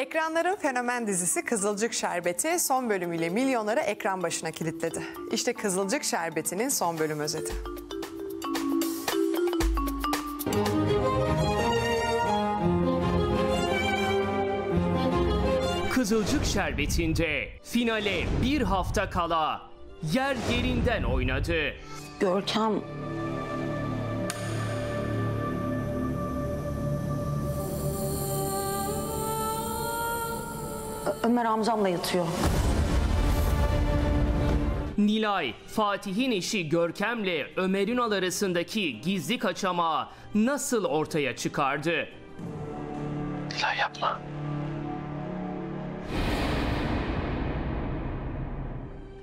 Ekranların fenomen dizisi Kızılcık Şerbeti son bölümüyle milyonları ekran başına kilitledi. İşte Kızılcık Şerbeti'nin son bölüm özeti. Kızılcık Şerbeti'nde finale bir hafta kala yer yerinden oynadı. Görkem Ömer amcamla yatıyor. Nilay, Fatih'in eşi Görkem'le Ömer Ünal arasındaki gizli kaçamağı nasıl ortaya çıkardı? Nilay yapma.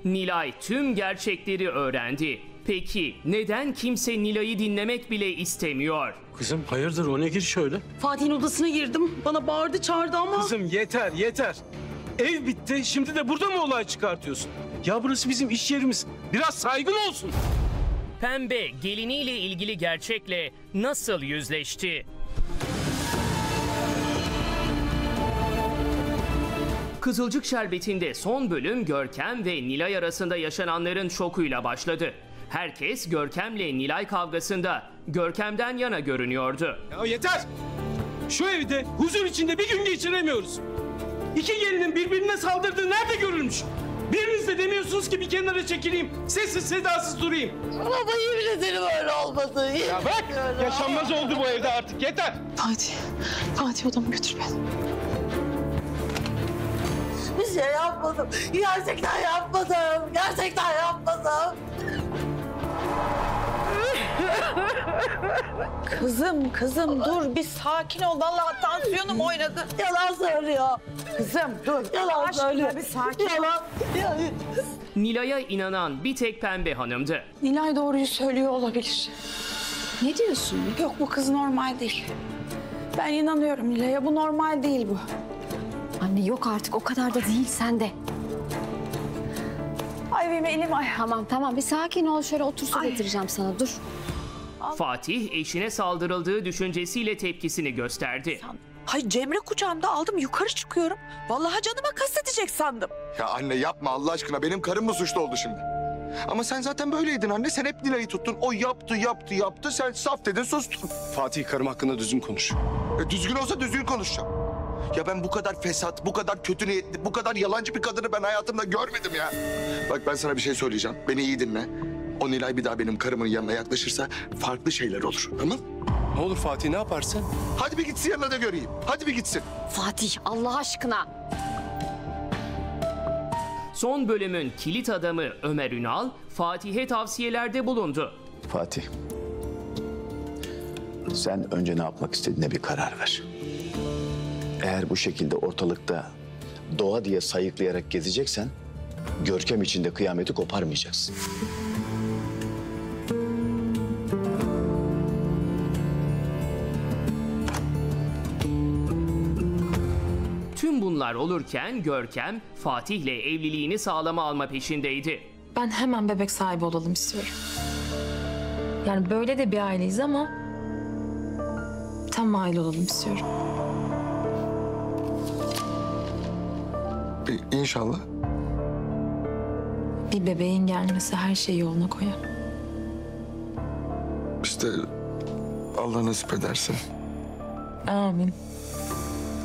Nilay tüm gerçekleri öğrendi. Peki neden kimse Nilay'ı dinlemek bile istemiyor? Kızım hayırdır o ne gir şöyle? Fatih'in odasına girdim. Bana bağırdı çağırdı ama... Kızım yeter yeter. Ev bitti şimdi de burada mı olay çıkartıyorsun? Ya burası bizim iş yerimiz. Biraz saygın olsun. Pembe geliniyle ilgili gerçekle nasıl yüzleşti? Kızılcık Şerbeti'nde son bölüm Görkem ve Nilay arasında yaşananların şokuyla başladı. Herkes Görkem'le Nilay kavgasında Görkem'den yana görünüyordu. Ya yeter. Şu evde huzur içinde bir gün geçiremiyoruz. İki gelinin birbirine saldırdığı nerede görülmüş? Biriniz de demiyorsunuz ki bir kenara çekileyim. Sessiz sedasız durayım. Baba yemin ederim öyle olmadı. Ya bak yaşanmaz oldu bu evde artık yeter. Fatih, Fatih odama götür beni. Bir şey yapmadım. Gerçekten yapmadım. Gerçekten yapmadım. Kızım, kızım dur bir sakin ol. Vallahi tansiyonum oynadı. Yalan söylüyor. Kızım dur. Yalan Aşkına söylüyor. bir sakin ol. Yalan. Yalan. Nilay'a inanan bir tek Pembe hanımdı. Nilay doğruyu söylüyor olabilir. Ne diyorsun? Yok bu kız normal değil. Ben inanıyorum Nilay'a. Bu normal değil bu. Anne yok artık o kadar da değil sen de. Ay benim elim ay. Tamam tamam bir sakin ol şöyle otur su Ay. getireceğim sana dur. Fatih eşine saldırıldığı düşüncesiyle tepkisini gösterdi. Hay Cemre kucağımda aldım yukarı çıkıyorum. Vallahi canıma kastedecek sandım. Ya anne yapma Allah aşkına benim karım mı suçlu oldu şimdi? Ama sen zaten böyleydin anne. Sen hep Nilay'ı tuttun. O yaptı, yaptı, yaptı. Sen saf dedin, sustun. Fatih karım hakkında düzgün konuş. E, düzgün olsa düzgün konuşacağım. Ya ben bu kadar fesat, bu kadar kötü niyetli, bu kadar yalancı bir kadını ben hayatımda görmedim ya. Bak ben sana bir şey söyleyeceğim. Beni iyi dinle. O Nilay bir daha benim karımın yanına yaklaşırsa farklı şeyler olur. Tamam? Ne olur Fatih ne yaparsın? Hadi bir gitsin yanına da göreyim. Hadi bir gitsin. Fatih Allah aşkına. Son bölümün kilit adamı Ömer Ünal, Fatih'e tavsiyelerde bulundu. Fatih. Sen önce ne yapmak istediğine bir karar ver. Eğer bu şekilde ortalıkta doğa diye sayıklayarak gezeceksen... ...görkem içinde kıyameti koparmayacaksın. Tüm bunlar olurken Görkem, Fatih'le evliliğini sağlama alma peşindeydi. Ben hemen bebek sahibi olalım istiyorum. Yani böyle de bir aileyiz ama tam aile olalım istiyorum. inşallah. Bir bebeğin gelmesi her şeyi yoluna koyar. İşte Allah nasip ederse. Amin.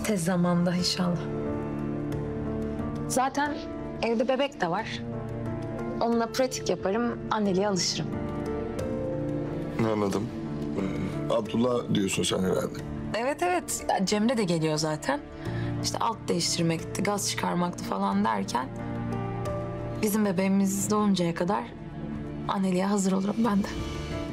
Tez zamanda inşallah. Zaten evde bebek de var. Onunla pratik yaparım, anneliğe alışırım. Anladım. Ee, Abdullah diyorsun sen herhalde. Evet evet. Cemre de geliyor zaten. İşte alt değiştirmekti, gaz çıkarmaktı falan derken... ...bizim bebeğimiz doğuncaya kadar anneliğe hazır olurum ben de.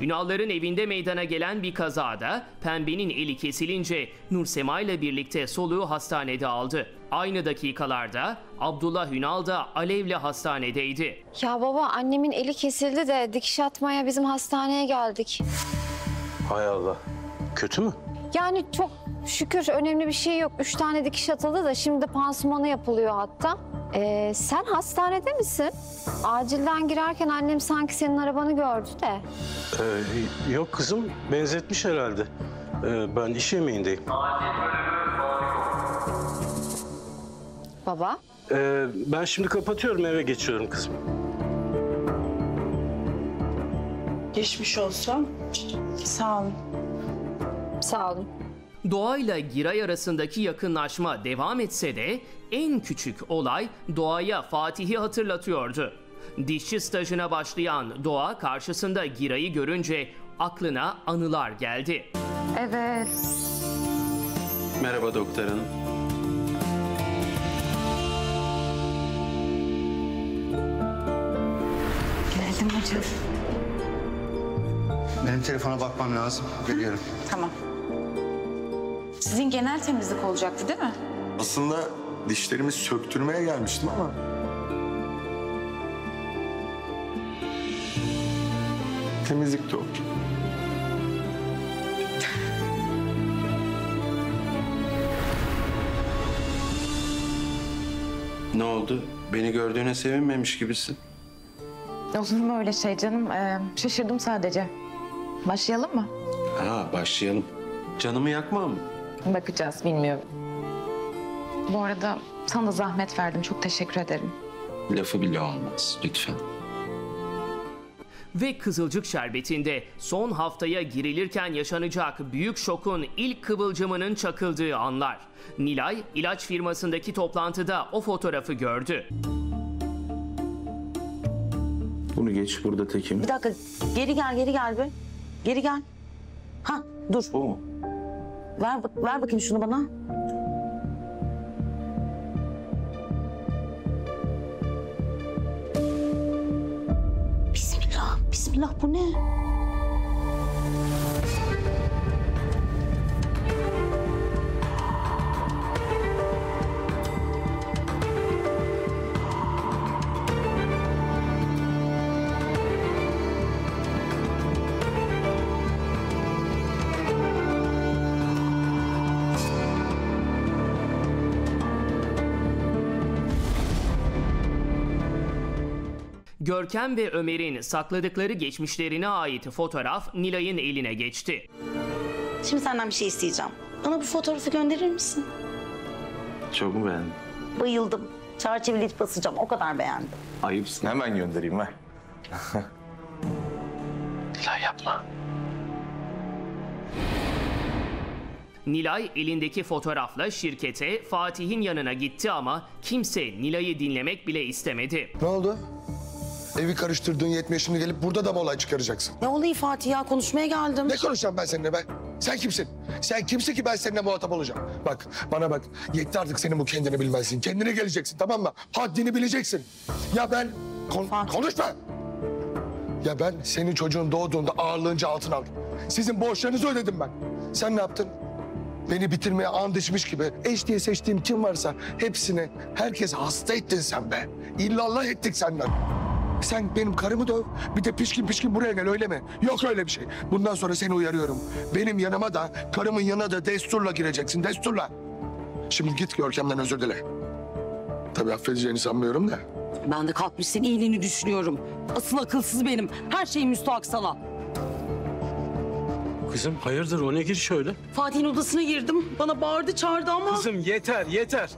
Ünalların evinde meydana gelen bir kazada Pembe'nin eli kesilince Nursema ile birlikte soluğu hastanede aldı. Aynı dakikalarda Abdullah Ünal da Alev'le hastanedeydi. Ya baba annemin eli kesildi de dikiş atmaya bizim hastaneye geldik. Hay Allah. Kötü mü? Yani çok şükür önemli bir şey yok. Üç tane dikiş atıldı da şimdi pansumanı yapılıyor hatta. Ee, sen hastanede misin? Acilden girerken annem sanki senin arabanı gördü de. Ee, yok kızım benzetmiş herhalde. Ee, ben iş yemeğindeyim. Baba. Ee, ben şimdi kapatıyorum eve geçiyorum kızım. Geçmiş olsun. Sağ olun. Sağ olun. Doğayla Giray arasındaki yakınlaşma devam etse de en küçük olay Doğa'ya Fatih'i hatırlatıyordu. Dişçi stajına başlayan Doğa karşısında Giray'ı görünce aklına anılar geldi. Evet. Merhaba doktor hanım. Geldim hocam. Benim telefona bakmam lazım. Geliyorum. Tamam. Sizin genel temizlik olacaktı değil mi? Aslında dişlerimi söktürmeye gelmiştim ama... Temizlik de o. Ne oldu? Beni gördüğüne sevinmemiş gibisin. Olur mu öyle şey canım? Ee, şaşırdım sadece. Başlayalım mı? Ha başlayalım. Canımı yakma mı? Bakacağız, bilmiyorum. Bu arada sana da zahmet verdim. Çok teşekkür ederim. Lafı bile olmaz lütfen. Ve Kızılcık Şerbeti'nde son haftaya girilirken yaşanacak büyük şokun ilk kıvılcımının çakıldığı anlar. Nilay ilaç firmasındaki toplantıda o fotoğrafı gördü. Bunu geç burada tekim. Bir dakika geri gel geri gel bir. Geri gel. Ha dur. Bu mu? Ver, ver bakayım şunu bana. Bismillah, bismillah bu ne? Görkem ve Ömer'in sakladıkları geçmişlerine ait fotoğraf Nilay'ın eline geçti. Şimdi senden bir şey isteyeceğim. Bana bu fotoğrafı gönderir misin? Çok mu beğendin? Bayıldım. Çerçeveleyip basacağım. O kadar beğendim. Ayıpsın. Hemen göndereyim ver. La yapma. Nilay elindeki fotoğrafla şirkete Fatih'in yanına gitti ama kimse Nilay'ı dinlemek bile istemedi. Ne oldu? Evi karıştırdığın yetmiyor şimdi gelip burada da mı olay çıkaracaksın? Ne olayı Fatih ya? Konuşmaya geldim. Ne konuşacağım ben seninle ben? Sen kimsin? Sen kimsin ki ben seninle muhatap olacağım? Bak bana bak yetti artık senin bu kendini bilmezsin. Kendine geleceksin tamam mı? Haddini bileceksin. Ya ben... Kon- Fatih. konuşma! Ya ben senin çocuğun doğduğunda ağırlığınca altın aldım. Sizin borçlarınızı ödedim ben. Sen ne yaptın? Beni bitirmeye and içmiş gibi eş diye seçtiğim kim varsa hepsini herkes hasta ettin sen be. İllallah ettik senden. Sen benim karımı döv. Bir de pişkin pişkin buraya gel öyle mi? Yok öyle bir şey. Bundan sonra seni uyarıyorum. Benim yanıma da karımın yanına da desturla gireceksin. Desturla. Şimdi git Görkem'den özür dile. Tabii affedeceğini sanmıyorum da. Ben de kalkmış senin iyiliğini düşünüyorum. Asıl akılsız benim. Her şeyim müstahak sana. Kızım hayırdır o ne giriş öyle? Fatih'in odasına girdim. Bana bağırdı çağırdı ama... Kızım yeter yeter.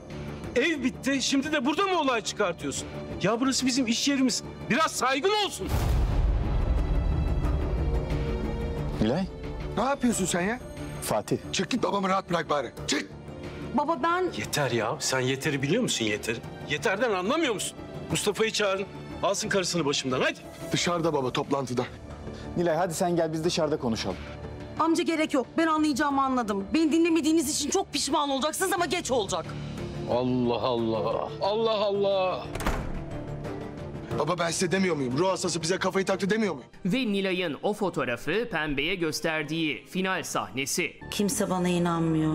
Ev bitti şimdi de burada mı olay çıkartıyorsun? Ya burası bizim iş yerimiz. Biraz saygın olsun. Nilay. Ne yapıyorsun sen ya? Fatih. Çık git babamı rahat bırak bari. Çık. Baba ben... Yeter ya. Sen yeteri biliyor musun yeteri? Yeterden anlamıyor musun? Mustafa'yı çağırın. Alsın karısını başımdan hadi. Dışarıda baba toplantıda. Nilay hadi sen gel biz dışarıda konuşalım. Amca gerek yok. Ben anlayacağımı anladım. Beni dinlemediğiniz için çok pişman olacaksınız ama geç olacak. Allah Allah. Allah Allah. Baba ben size demiyor muyum? Ruh hastası bize kafayı taktı demiyor muyum? Ve Nilay'ın o fotoğrafı Pembe'ye gösterdiği final sahnesi. Kimse bana inanmıyor.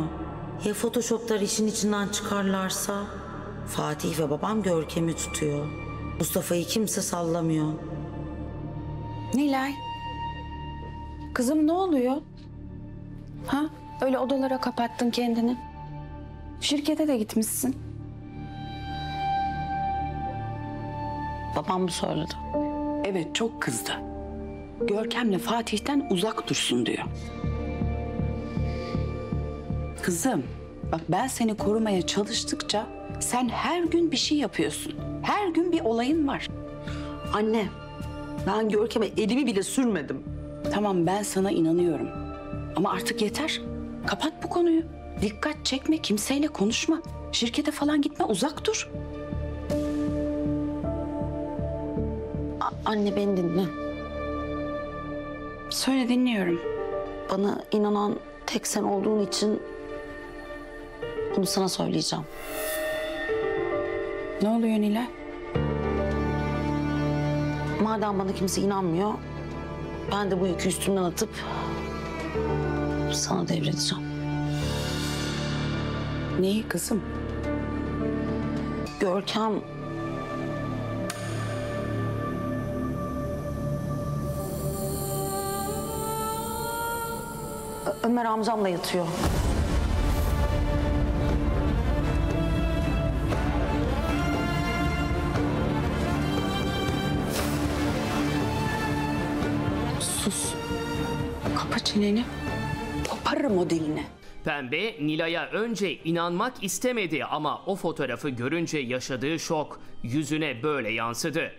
Ya Photoshop'lar işin içinden çıkarlarsa? Fatih ve babam Görkem'i tutuyor. Mustafa'yı kimse sallamıyor. Nilay. Kızım ne oluyor? Ha? Öyle odalara kapattın kendini. Şirkete de gitmişsin. Babam mı söyledi? Evet çok kızdı. Görkem'le Fatih'ten uzak dursun diyor. Kızım Bak ben seni korumaya çalıştıkça sen her gün bir şey yapıyorsun. Her gün bir olayın var. Anne, ben Görkem'e elimi bile sürmedim. Tamam ben sana inanıyorum. Ama artık yeter. Kapat bu konuyu. Dikkat çekme, kimseyle konuşma. Şirkete falan gitme, uzak dur. A- anne beni dinle. Söyle dinliyorum. Bana inanan tek sen olduğun için bunu sana söyleyeceğim. Ne oluyor Nilay? Madem bana kimse inanmıyor, ben de bu yükü üstümden atıp sana devredeceğim. Neyi kızım? Görkem Ö- Ömer amcamla yatıyor. Sus. Kapa çeneni. Koparırım o dilini. Pembe Nilay'a önce inanmak istemedi ama o fotoğrafı görünce yaşadığı şok yüzüne böyle yansıdı.